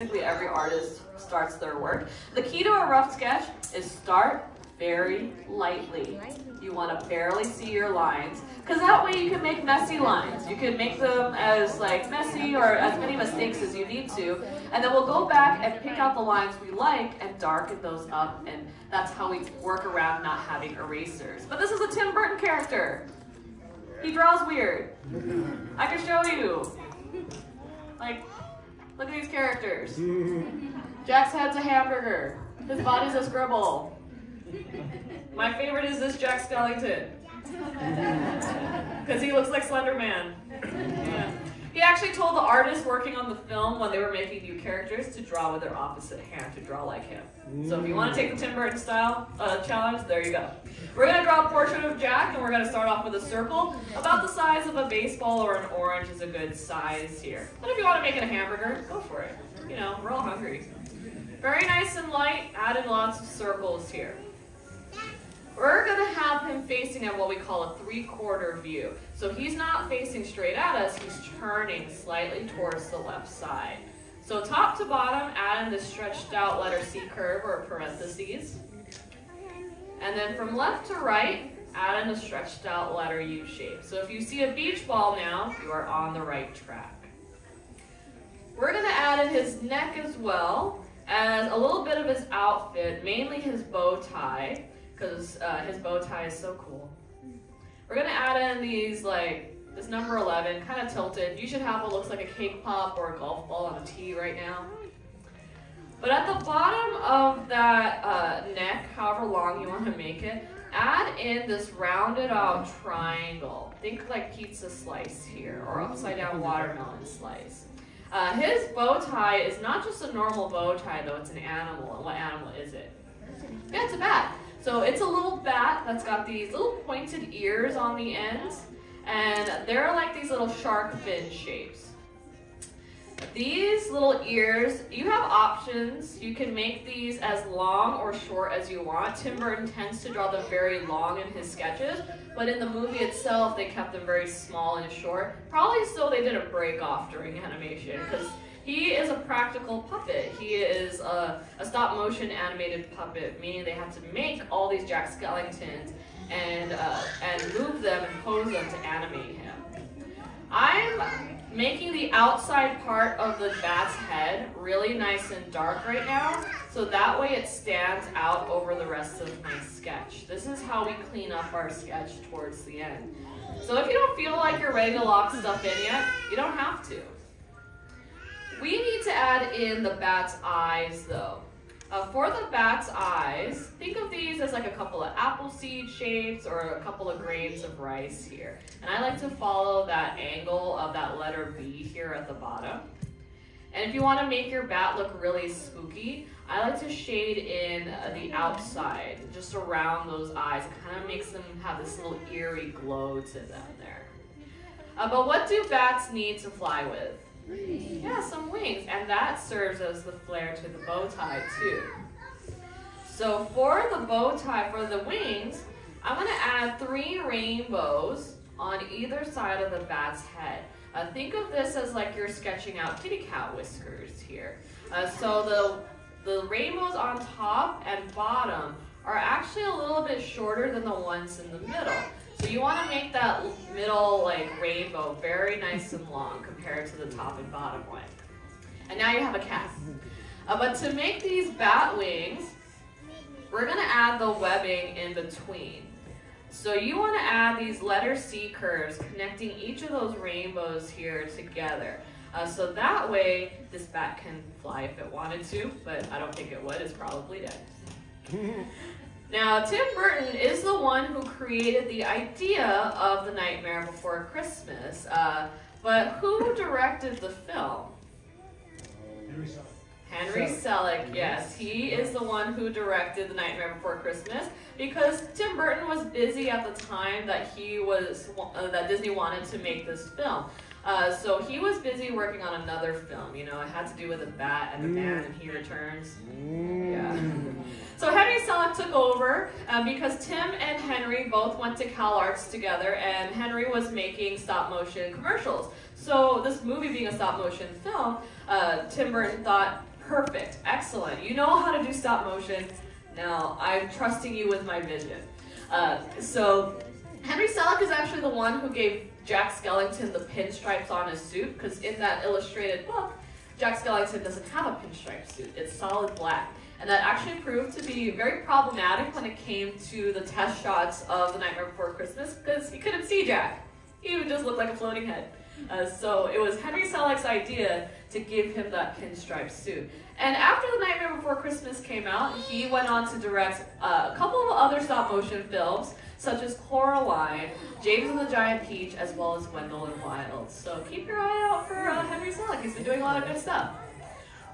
Basically, every artist starts their work. The key to a rough sketch is start very lightly. You want to barely see your lines, because that way you can make messy lines. You can make them as like messy or as many mistakes as you need to, and then we'll go back and pick out the lines we like and darken those up, and that's how we work around not having erasers. But this is a Tim Burton character. He draws weird. I can show you. Like, look at these characters. Jack's head's a hamburger. His body's a scribble. My favorite is this Jack Skellington. Because he looks like Slender Man. He actually told the artists working on the film when they were making new characters to draw with their opposite hand, to draw like him. So if you want to take the Tim Burton style uh, challenge, there you go. We're going to draw a portrait of Jack, and we're going to start off with a circle. About the size of a baseball or an orange is a good size here. But if you want to make it a hamburger, go for it. You know, we're all hungry. Very nice and light, added lots of circles here. We're gonna have him facing at what we call a three-quarter view. So he's not facing straight at us, he's turning slightly towards the left side. So top to bottom, add in the stretched out letter C curve or parentheses. And then from left to right, add in a stretched out letter U shape. So if you see a beach ball now, you are on the right track. We're gonna add in his neck as well as a little bit of his outfit, mainly his bow tie because uh, his bow tie is so cool. We're gonna add in these like this number 11, kind of tilted. You should have what looks like a cake pop or a golf ball on a tee right now. But at the bottom of that uh, neck, however long you want to make it, add in this rounded out triangle. Think like pizza slice here, or upside down watermelon slice. Uh, his bow tie is not just a normal bow tie though, it's an animal. And what animal is it? Yeah, it's a bat. So it's a little bat that's got these little pointed ears on the ends, and they're like these little shark fin shapes. These little ears, you have options. You can make these as long or short as you want. Tim Burton tends to draw them very long in his sketches, but in the movie itself, they kept them very small and short. Probably so they didn't break off during animation, because he is a practical puppet. He is a, a stop motion animated puppet, meaning they have to make all these Jack Skellingtons and, uh, and move them and pose them to animate him. I'm making the outside part of the bat's head really nice and dark right now, so that way it stands out over the rest of my sketch. This is how we clean up our sketch towards the end. So if you don't feel like you're ready to lock stuff in yet, you don't have to. Add in the bat's eyes though. Uh, for the bat's eyes, think of these as like a couple of apple seed shapes or a couple of grains of rice here. And I like to follow that angle of that letter B here at the bottom. And if you want to make your bat look really spooky, I like to shade in the outside, just around those eyes. It kind of makes them have this little eerie glow to them there. Uh, but what do bats need to fly with? Yeah, some wings. And that serves as the flare to the bow tie too. So for the bow tie, for the wings, I'm gonna add three rainbows on either side of the bat's head. Uh, think of this as like you're sketching out kitty cat whiskers here. Uh, so the, the rainbows on top and bottom are actually a little bit shorter than the ones in the middle. So you want to make that middle like rainbow very nice and long compared to the top and bottom one. And now you have a cat. Uh, but to make these bat wings, we're going to add the webbing in between. So you want to add these letter C curves connecting each of those rainbows here together. Uh, so that way this bat can fly if it wanted to, but I don't think it would, it's probably dead. Now, Tim Burton is the one who created the idea of The Nightmare Before Christmas, uh, but who directed the film? Henry Selick. Henry Selick, yes. He is the one who directed The Nightmare Before Christmas because Tim Burton was busy at the time that he was, uh, that Disney wanted to make this film. Uh, so he was busy working on another film, you know, it had to do with a bat and the man and he returns. Yeah. So Henry Selick took over um, because Tim and Henry both went to Cal Arts together and Henry was making stop motion commercials. So this movie being a stop motion film, uh, Tim Burton thought Perfect. Excellent. You know how to do stop motion. Now, I'm trusting you with my vision. Uh, so, Henry Selick is actually the one who gave Jack Skellington the pinstripes on his suit, because in that illustrated book, Jack Skellington doesn't have a pinstripe suit. It's solid black. And that actually proved to be very problematic when it came to the test shots of The Nightmare Before Christmas, because he couldn't see Jack. He would just look like a floating head. Uh, so it was Henry Selick's idea to give him that pinstripe suit. And after The Nightmare Before Christmas came out, he went on to direct uh, a couple of other stop motion films, such as Coraline, James and the Giant Peach, as well as Wendell and Wild. So keep your eye out for uh, Henry Selick. He's been doing a lot of good stuff.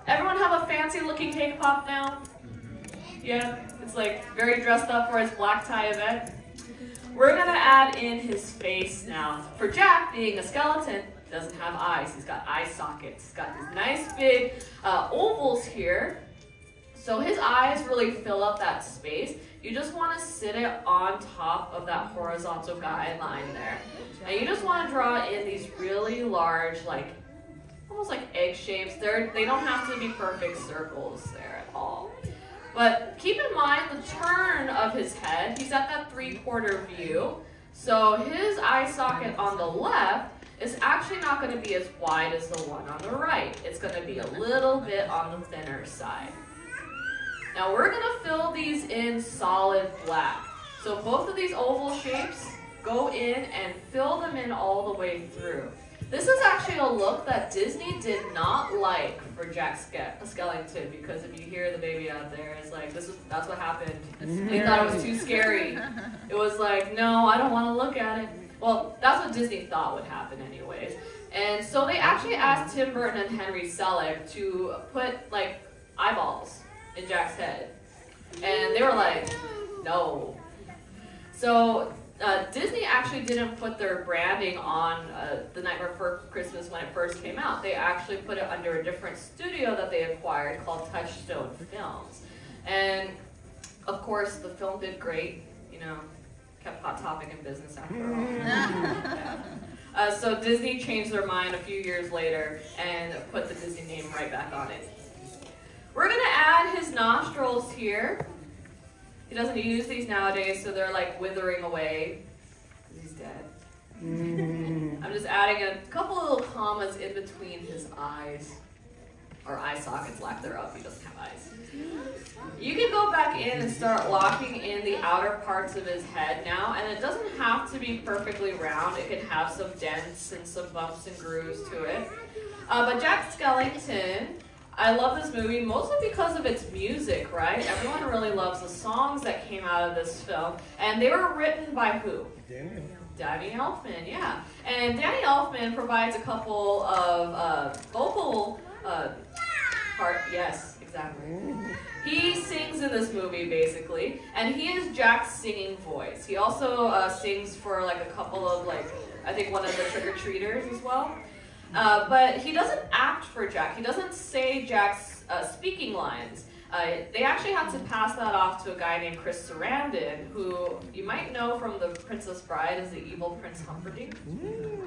Everyone have a fancy looking cake pop now? Yeah, it's like very dressed up for his black tie event. We're gonna add in his face now. For Jack, being a skeleton, doesn't have eyes. He's got eye sockets. He's got these nice big uh, ovals here. So his eyes really fill up that space. You just want to sit it on top of that horizontal guideline there. And you just want to draw in these really large, like, almost like egg shapes. They're, they don't have to be perfect circles there at all. But keep in mind the turn of his head. He's at that three-quarter view. So his eye socket on the left is actually not going to be as wide as the one on the right. It's going to be a little bit on the thinner side. Now we're going to fill these in solid black. So both of these oval shapes, go in and fill them in all the way through. This is actually a look that Disney did not like for Jack Skellington because if you hear the baby out there, it's like this is that's what happened. Mm-hmm. They thought it was too scary. It was like, no, I don't want to look at it. Well, that's what Disney thought would happen anyways. And so they actually asked Tim Burton and Henry Selick to put like eyeballs in Jack's head. And they were like, no. So uh, Disney actually didn't put their branding on uh, The Nightmare Before Christmas when it first came out. They actually put it under a different studio that they acquired called Touchstone Films. And of course, the film did great, you know, kept Hot Topic in business after all. uh, so Disney changed their mind a few years later and put the Disney name right back on it. We're gonna add his nostrils here. He doesn't use these nowadays, so they're like withering away. He's dead. I'm just adding a couple little commas in between his eyes. Or eye sockets, lack thereof, he doesn't have eyes. You can go back in and start locking in the outer parts of his head now, and it doesn't have to be perfectly round. It can have some dents and some bumps and grooves to it. Uh, but Jack Skellington I love this movie mostly because of its music, right? Everyone really loves the songs that came out of this film. And they were written by who? Danny. Danny Elfman, yeah. And Danny Elfman provides a couple of uh, vocal uh, part. Yes, exactly. He sings in this movie basically, and he is Jack's singing voice. He also uh, sings for like a couple of like I think one of the trick or treaters as well. Uh, but he doesn't act for Jack. He doesn't say Jack's uh, speaking lines. Uh, they actually had to pass that off to a guy named Chris Sarandon, who you might know from The Princess Bride as the evil Prince Humperdinck.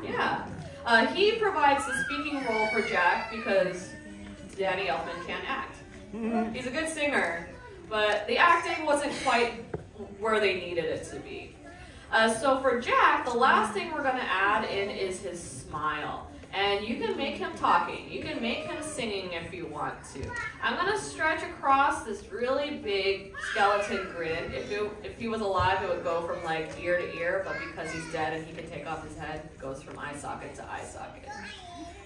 Yeah. Uh, he provides the speaking role for Jack because Danny Elfman can't act. He's a good singer, but the acting wasn't quite where they needed it to be. Uh, so for Jack, the last thing we're going to add in is his smile. And you can make him talking. You can make him singing if you want to. I'm going to stretch across this really big skeleton grin. If, it, if he was alive, it would go from like ear to ear, but because he's dead and he can take off his head, it goes from eye socket to eye socket.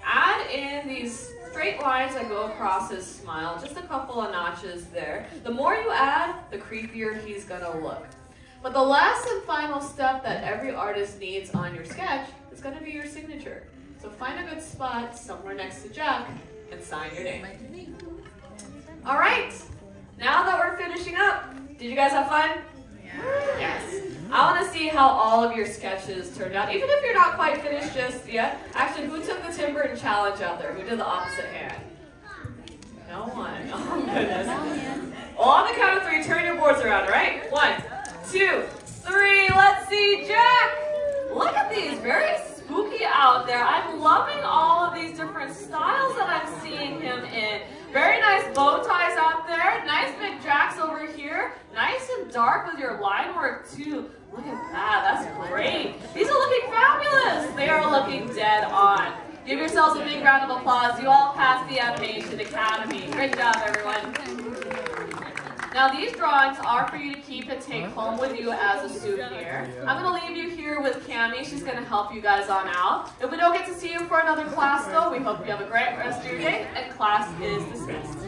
Add in these straight lines that go across his smile, just a couple of notches there. The more you add, the creepier he's going to look. But the last and final step that every artist needs on your sketch is going to be your signature. So find a good spot somewhere next to Jack and sign your name. All right, now that we're finishing up, did you guys have fun? Yes. I want to see how all of your sketches turned out, even if you're not quite finished just yet. Actually, who took the Tim Burton challenge out there? Who did the opposite hand? No one. Oh, goodness. Well, on the count of three, turn your boards around, right? One, two, three. Let's see Jack. Look at these. Very out there. I'm loving all of these different styles that I'm seeing him in. Very nice bow ties out there. Nice big jacks over here. Nice and dark with your line work too. Look at that, that's great. These are looking fabulous. They are looking dead on. Give yourselves a big round of applause. You all passed the Animation Academy. Great job, everyone. Now these drawings are for you to keep and take home with you as a souvenir. I'm going to leave you here with Cami. She's going to help you guys on out. If we don't get to see you for another class though, we hope you have a great rest of your day and class is dismissed.